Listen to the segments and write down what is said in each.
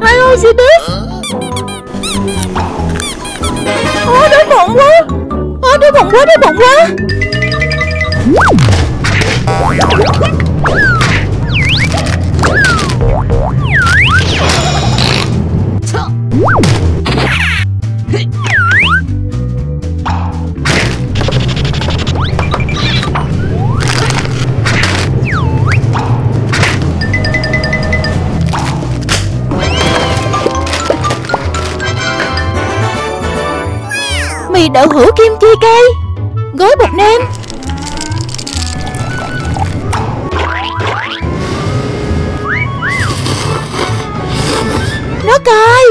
Hai ơi, gì biết Ôi, đói bụng quá. Ôi, đói bụng quá, đói bụng quá. Đậu hũ kim chi cây. Gói bột nêm. Nó cay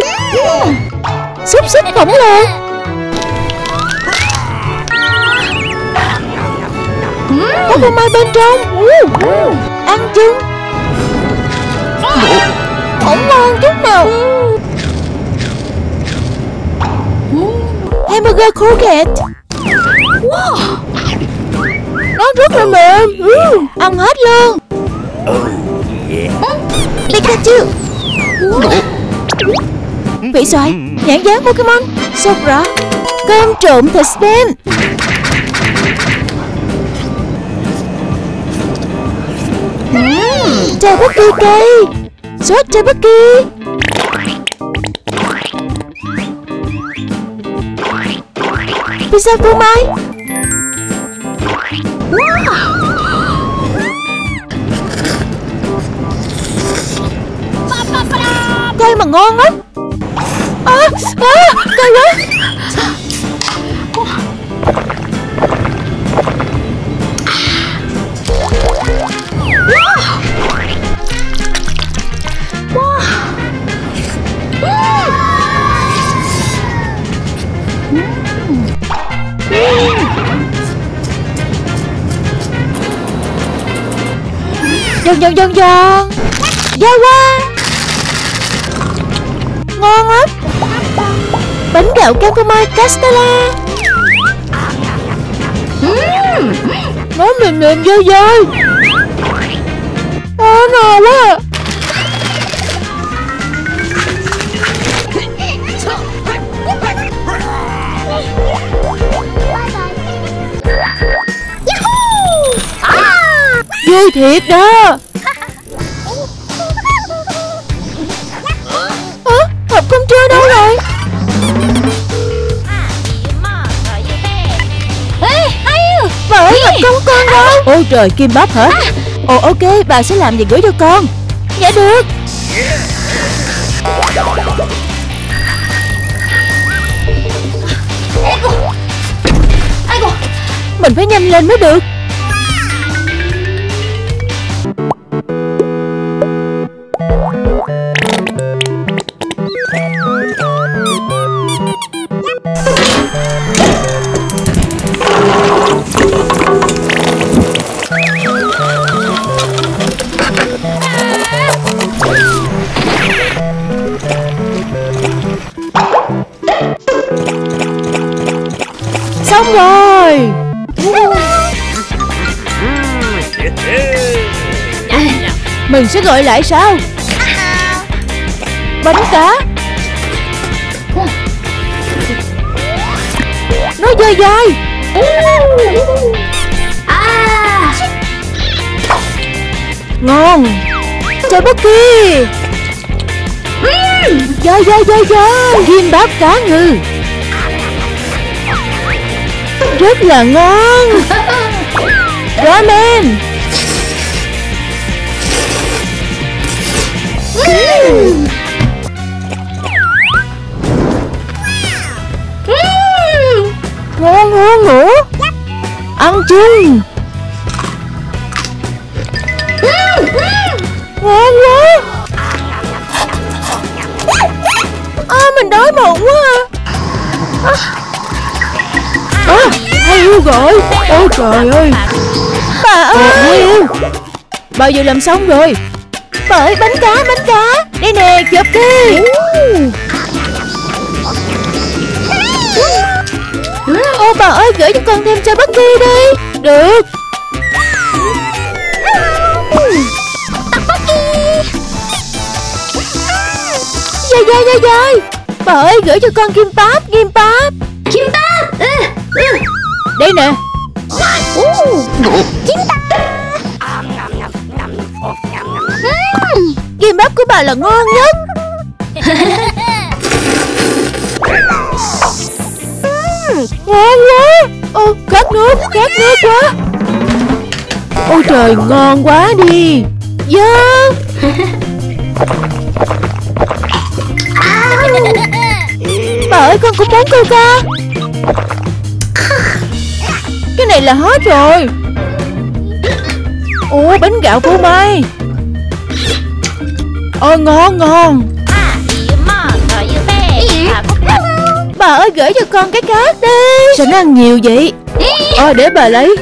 Xúc xích khổng lồ Có phô mai bên trong. Ăn chung Không ngon chút nào. Hamburger croquette. Nó rất là mềm. Ừ, Ăn hết luôn. Pikachu. Vị xoài Nhãn dán Pokemon. Sốt rõ Cơm trộn thịt spam Chai bất kỳ cây Sốt chai bất kỳ Pizza phô mai. Cay mà ngon lắm. À, à, Cay quá Dần dần dần dần Dai qua. Ngon lắm. Bánh gạo kem phô mai Castella Nó mềm mềm dơi dơi Ôi ngon quá à. Vui thiệt đó. Ơ, hộp cơm trưa đâu rồi? Bà ơi, hộp cơm con đâu Ôi trời, kim bắp hả? Ồ ok, bà sẽ làm gì gửi cho con. Dạ được. Mình phải nhanh lên mới được rồi Mình sẽ gọi lại sao? Bánh cá. Nó dai dai. Ngon. Chai bất kỳ. Dai dai dai dai. Kim bắp cá ngừ. Rất là ngon. Ramen. Ngon ngon nữa Ăn chung. Ngon quá. À mình đói bụng quá à. À, ai yêu gọi Ôi trời ơi. Bà ơi. Bà vừa làm xong rồi? Bà ơi bánh cá bánh cá. Đây nè chụp đi. Ô bà ơi gửi cho con thêm cho bất kỳ đi. Được. Dai dai dai dai. Bà ơi gửi cho con kim bắp Kim bắp Kim bắp ừ, ừ. Đây nè Kim bắp Kim bắp của bà là ngon nhất Ngon quá. Ô khát nước khát nước quá. Ôi trời ngon quá đi. Yeah Bà ơi con cũng muốn coca cái này là hết rồi. Ủa, bánh gạo phô mai. Ôi, ngon ngon. Bà ơi, gửi cho con cái khác đi. Sao nó ăn nhiều vậy? Ờ để bà lấy.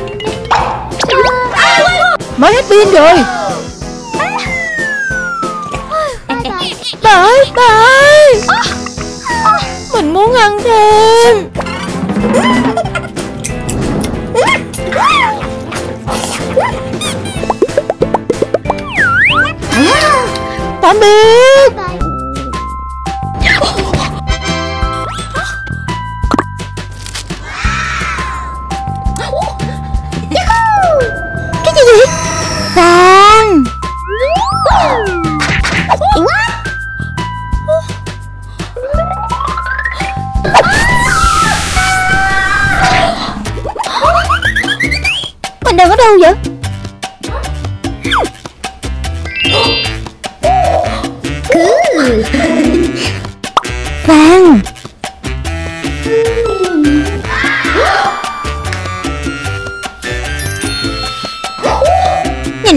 Mới hết pin rồi. Bà ơi bà ơi. Mình muốn ăn thêm. Con biết.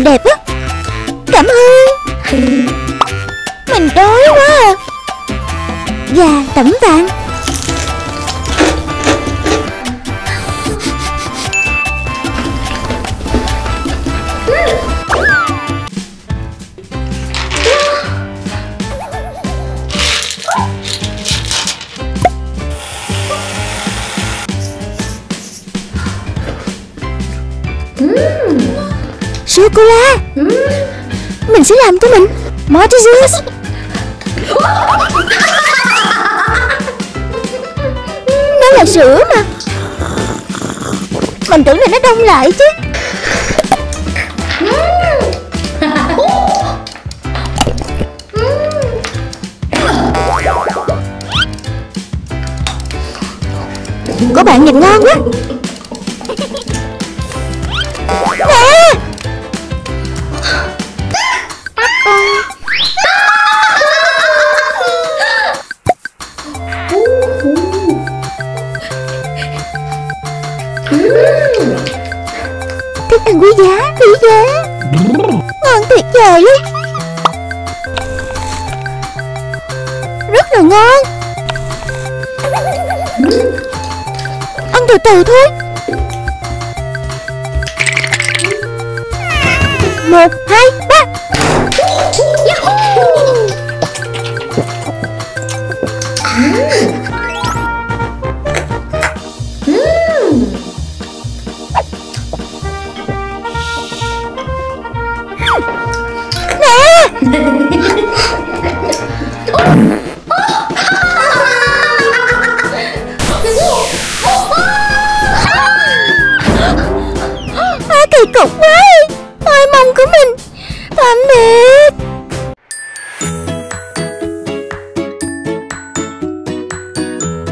Đẹp quá Cảm ơn. Mình đói quá à. Và tẩm vàng. Sô-cô-la Mình sẽ làm của mình. Mortisus Nó là sữa mà. Mình tưởng là nó đông lại chứ. Có bạn nhìn ngon quá. Là ngon. Ăn từ từ thôi. Một, hai, ba.